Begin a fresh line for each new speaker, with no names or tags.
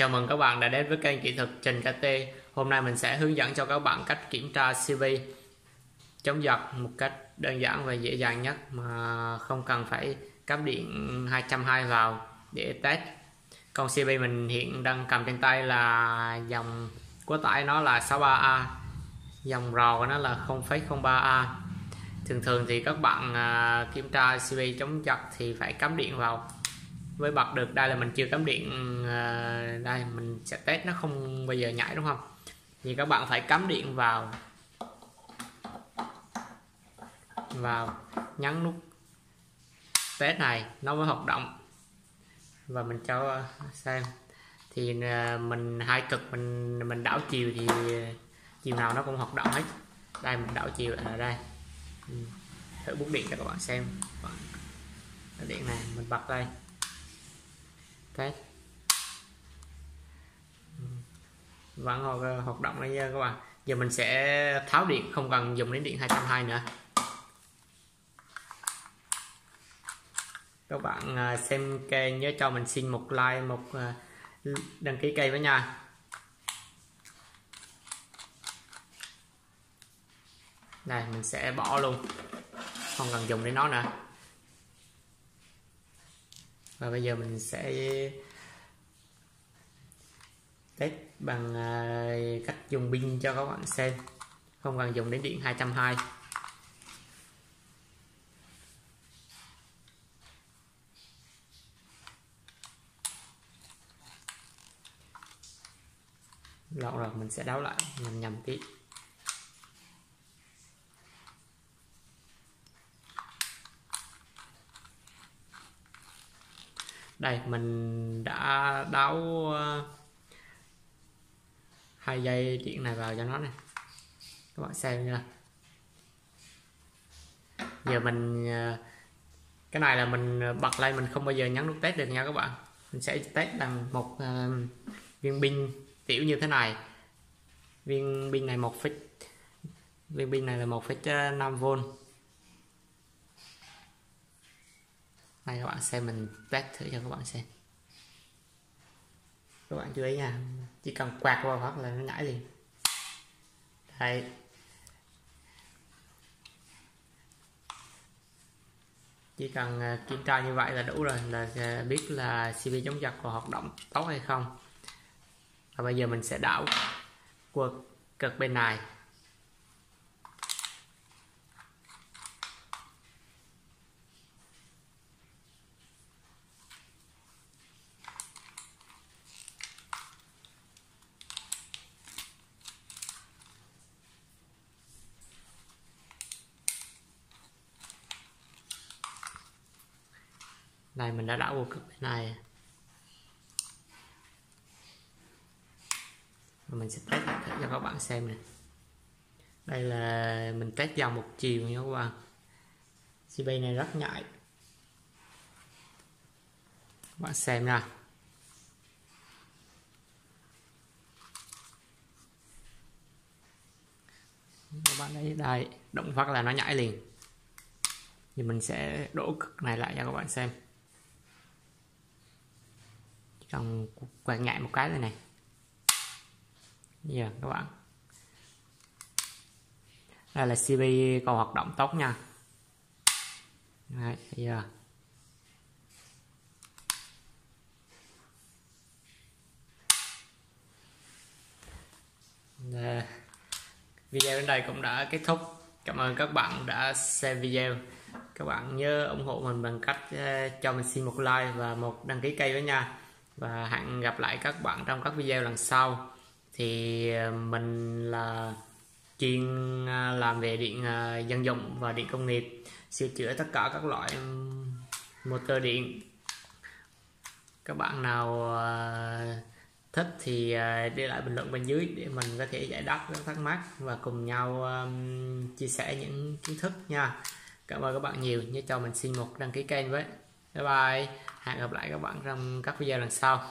Chào mừng các bạn đã đến với kênh kỹ thuật Trình KT. Hôm nay mình sẽ hướng dẫn cho các bạn cách kiểm tra CV chống giật một cách đơn giản và dễ dàng nhất mà không cần phải cắm điện 220 vào để test. Con CV mình hiện đang cầm trên tay là dòng của tải nó là 63A, dòng rò của nó là 0,03A. Thường thường thì các bạn à, kiểm tra CV chống giật thì phải cắm điện vào mới bật được đây là mình chưa cắm điện à, đây mình sẽ test nó không bao giờ nhảy đúng không? Thì các bạn phải cắm điện vào vào nhấn nút test này nó mới hoạt động. Và mình cho xem. Thì à, mình hai cực mình mình đảo chiều thì chiều nào nó cũng hoạt động hết. Đây mình đảo chiều ở đây. Ừ, thử bút điện cho các bạn xem. Điện này mình bật đây test vẫn ờ, hoạt động đây nha các bạn. Giờ mình sẽ tháo điện, không cần dùng đến điện 220 nữa. Các bạn ờ, xem kênh nhớ cho mình xin một like, một ờ, đăng ký kênh với nha. Này mình sẽ bỏ luôn. Không cần dùng đến nó nữa và bây giờ mình sẽ test bằng à, cách dùng pin cho các bạn xem. Không cần dùng đến điện 220 lọt rồi, mình sẽ đấu lại nhầm nhầm tí đây mình đã đấu ờ, hai dây điện này vào cho nó này các bạn xem nha. Giờ mình ờ, cái này là mình bật lên mình không bao giờ nhấn nút test được nha các bạn. Mình sẽ test bằng một ờ, viên pin tiểu như thế này. Viên pin này một phích viên pin này là một phích 1,5V hay các bạn xem, mình test thử cho các bạn xem. Các bạn chú ý nha, chỉ cần quạt vào phát là nó nhảy liền. Đấy. Chỉ cần à, kiểm tra như vậy là đủ rồi, là à, biết là CV chống giật có hoạt động tốt hay không. Và bây giờ mình sẽ đảo qua cực bên này. Đây mình đã đảo vô cực bên này. Và mình sẽ test thử cho các bạn xem này. Đây là mình test dòng một chiều nha các bạn. CB này rất nhạy. Các bạn xem nha. Các bạn thấy đây, động phát là nó nhảy liền. Thì mình sẽ đổ cực này lại cho các bạn xem trong quan nhạy một cái này này. Giờ các bạn. Đây là CB còn hoạt động tốt nha. Đấy, giờ. Yeah. video đến đây cũng đã kết thúc. Cảm ơn các bạn đã xem video. Các bạn nhớ ủng hộ mình bằng cách ờ, cho mình xin một like và một đăng ký kênh với nha và hẹn gặp lại các bạn trong các video lần sau. Thì ờ, mình là chuyên ờ, làm về điện ờ, dân dụng và điện công nghiệp, sửa chữa tất cả các loại motor điện. Các bạn nào thích thì để lại bình luận bên dưới để mình có thể giải đáp các thắc mắc và cùng nhau chia sẻ những kiến thức nha. Cảm ơn các bạn nhiều. Nhớ cho mình xin một đăng ký kênh với bye bye. Hẹn gặp lại các bạn trong các video lần sau.